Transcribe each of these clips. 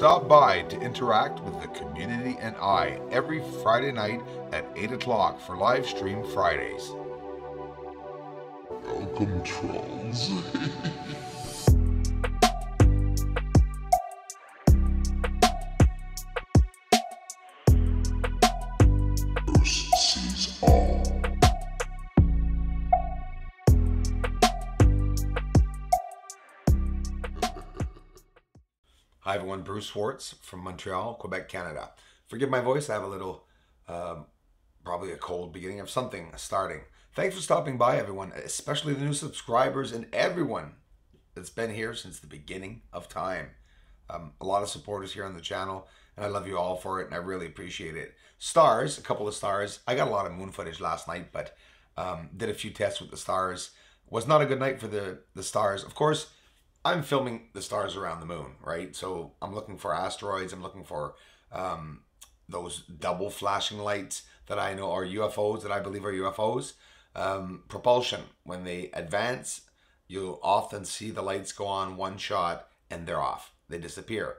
Stop by to interact with the community and I every Friday night at 8 o'clock for live stream Fridays. Welcome, trolls. Hi everyone, Bruce Schwartz from Montreal, Quebec, Canada. Forgive my voice, I have a little, um, probably a cold beginning of something starting. Thanks for stopping by, everyone, especially the new subscribers and everyone that's been here since the beginning of time. Um, a lot of supporters here on the channel, and I love you all for it, and I really appreciate it. Stars, a couple of stars. I got a lot of moon footage last night, but um, did a few tests with the stars. Was not a good night for the the stars. Of course, I'm filming the stars around the moon, right? So I'm looking for asteroids. I'm looking for um, those double flashing lights that I know are UFOs, that I believe are UFOs. Um, propulsion, when they advance, you'll often see the lights go on one shot and they're off. They disappear.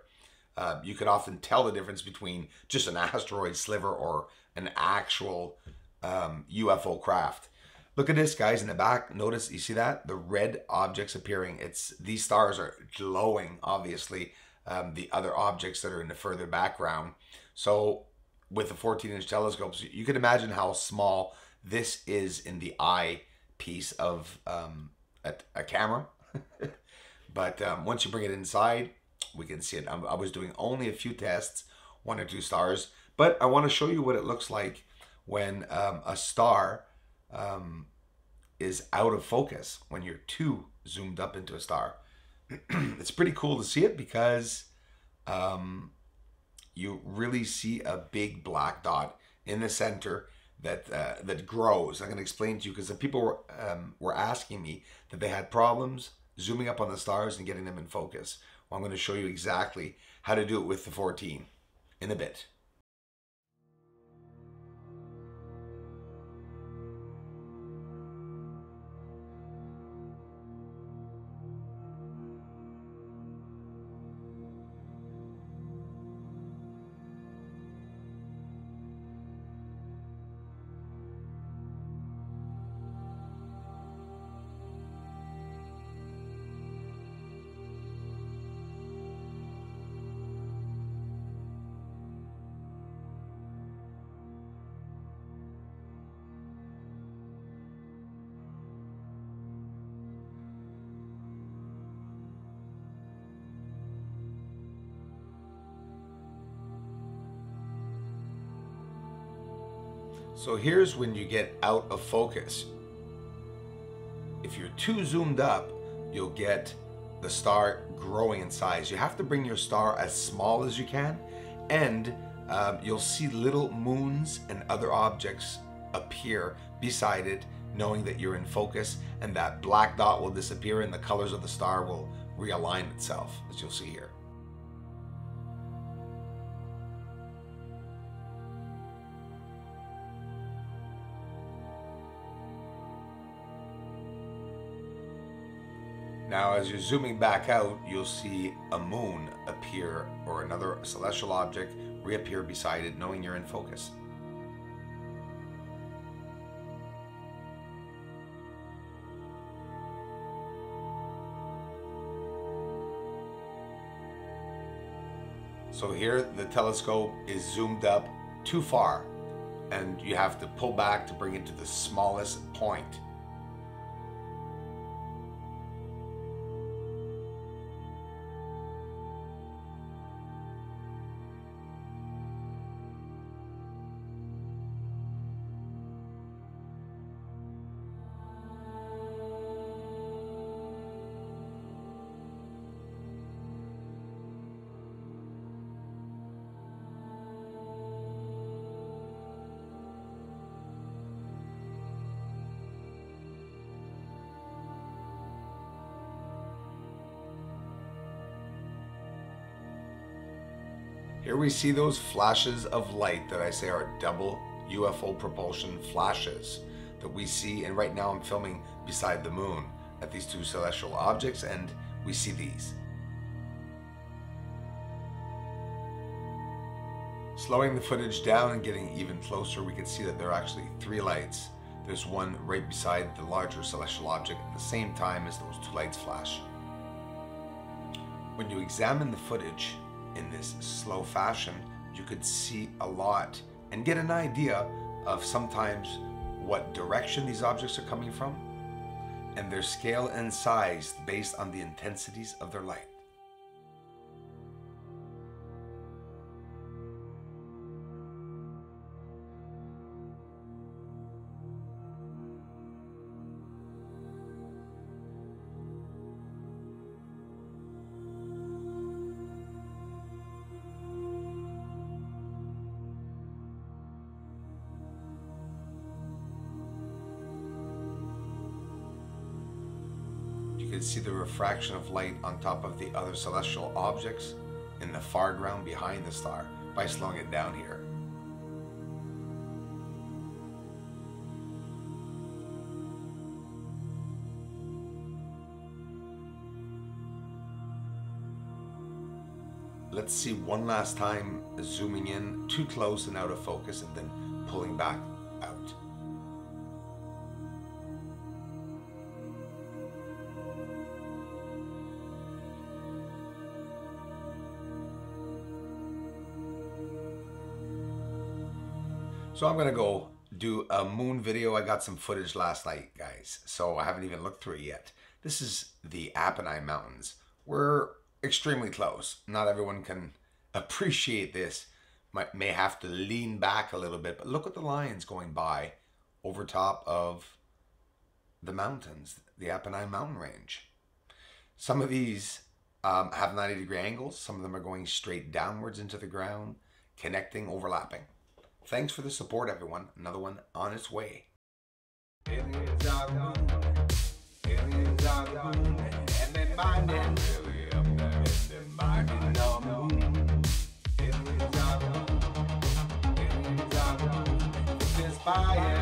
Uh, you could often tell the difference between just an asteroid sliver or an actual um, UFO craft. Look at this, guys, in the back. Notice, you see that? The red objects appearing. It's These stars are glowing, obviously, um, the other objects that are in the further background. So with the 14-inch telescopes, you can imagine how small this is in the eye piece of um, a, a camera. but um, once you bring it inside, we can see it. I, I was doing only a few tests, one or two stars, but I want to show you what it looks like when um, a star um, is out of focus when you're too zoomed up into a star. it's pretty cool to see it because um, you really see a big black dot in the center that uh, that grows. I'm going to explain to you because the people were, um, were asking me that they had problems zooming up on the stars and getting them in focus. Well, I'm going to show you exactly how to do it with the 14 in a bit. So here's when you get out of focus. If you're too zoomed up, you'll get the star growing in size. You have to bring your star as small as you can, and um, you'll see little moons and other objects appear beside it, knowing that you're in focus, and that black dot will disappear and the colors of the star will realign itself, as you'll see here. Now, as you're zooming back out, you'll see a moon appear or another celestial object reappear beside it, knowing you're in focus. So here the telescope is zoomed up too far and you have to pull back to bring it to the smallest point. Here we see those flashes of light that I say are double UFO propulsion flashes that we see. And right now I'm filming beside the moon at these two celestial objects and we see these. Slowing the footage down and getting even closer, we can see that there are actually three lights. There's one right beside the larger celestial object at the same time as those two lights flash. When you examine the footage in this slow fashion, you could see a lot and get an idea of sometimes what direction these objects are coming from and their scale and size based on the intensities of their light. Can see the refraction of light on top of the other celestial objects in the far ground behind the star by slowing it down here. Let's see one last time zooming in too close and out of focus and then pulling back So I'm gonna go do a moon video. I got some footage last night, guys, so I haven't even looked through it yet. This is the Apennine Mountains. We're extremely close. Not everyone can appreciate this. Might may have to lean back a little bit, but look at the lines going by over top of the mountains, the Apennine mountain range. Some of these um, have 90 degree angles. Some of them are going straight downwards into the ground, connecting, overlapping. Thanks for the support, everyone. Another one on its way. Aliens are. Aliens are. And they're really up there. And they're the moon. Aliens are. Aliens are.